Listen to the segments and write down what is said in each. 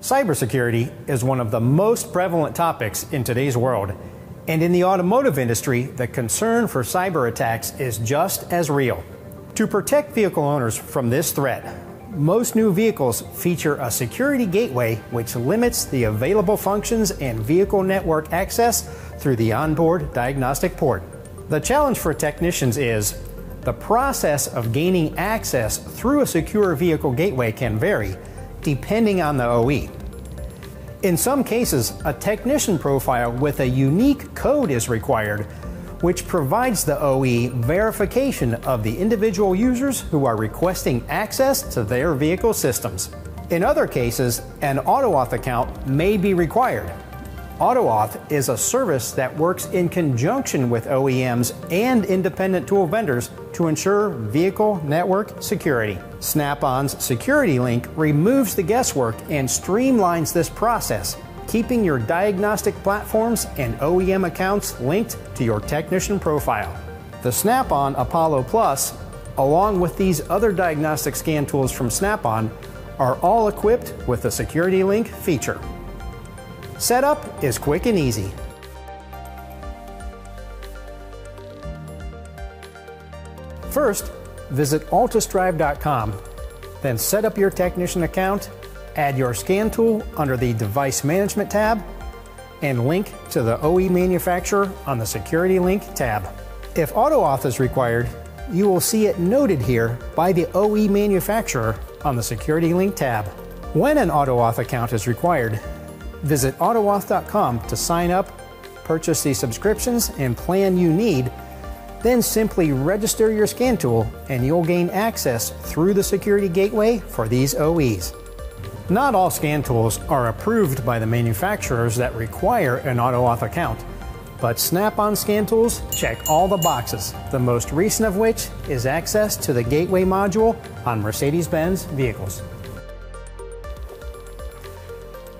Cybersecurity is one of the most prevalent topics in today's world. And in the automotive industry, the concern for cyber attacks is just as real. To protect vehicle owners from this threat, most new vehicles feature a security gateway which limits the available functions and vehicle network access through the onboard diagnostic port. The challenge for technicians is the process of gaining access through a secure vehicle gateway can vary depending on the OE. In some cases, a technician profile with a unique code is required, which provides the OE verification of the individual users who are requesting access to their vehicle systems. In other cases, an AutoAuth account may be required, AutoAuth is a service that works in conjunction with OEMs and independent tool vendors to ensure vehicle network security. Snap on's Security Link removes the guesswork and streamlines this process, keeping your diagnostic platforms and OEM accounts linked to your technician profile. The Snap on Apollo Plus, along with these other diagnostic scan tools from Snap on, are all equipped with the Security Link feature. Setup is quick and easy. First, visit altusdrive.com, then set up your technician account, add your scan tool under the Device Management tab, and link to the OE manufacturer on the Security Link tab. If AutoAuth is required, you will see it noted here by the OE manufacturer on the Security Link tab. When an AutoAuth account is required, Visit AutoAuth.com to sign up, purchase the subscriptions and plan you need, then simply register your scan tool and you'll gain access through the security gateway for these OEs. Not all scan tools are approved by the manufacturers that require an AutoAuth account, but Snap on scan tools check all the boxes, the most recent of which is access to the gateway module on Mercedes Benz vehicles.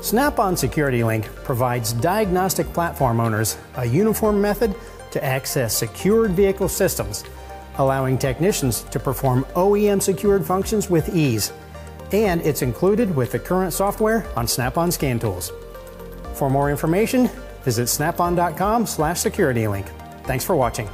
Snap-on Security Link provides diagnostic platform owners a uniform method to access secured vehicle systems, allowing technicians to perform OEM secured functions with ease. And it's included with the current software on Snap-on Scan Tools. For more information, visit snapon.com/security link. Thanks for watching.